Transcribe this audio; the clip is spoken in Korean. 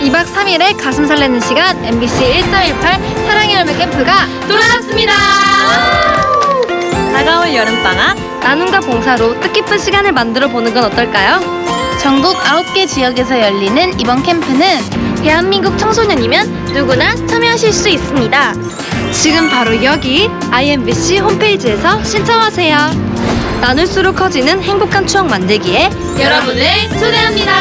2박 3일의 가슴 설레는 시간 MBC 1318 사랑의 열매 캠프가 돌아왔습니다 다가올 여름방학 나눔과 봉사로 뜻깊은 시간을 만들어 보는 건 어떨까요? 전국 9개 지역에서 열리는 이번 캠프는 대한민국 청소년이면 누구나 참여하실 수 있습니다. 지금 바로 여기 IMBC 홈페이지에서 신청하세요. 나눌수록 커지는 행복한 추억 만들기에 여러분을 초대합니다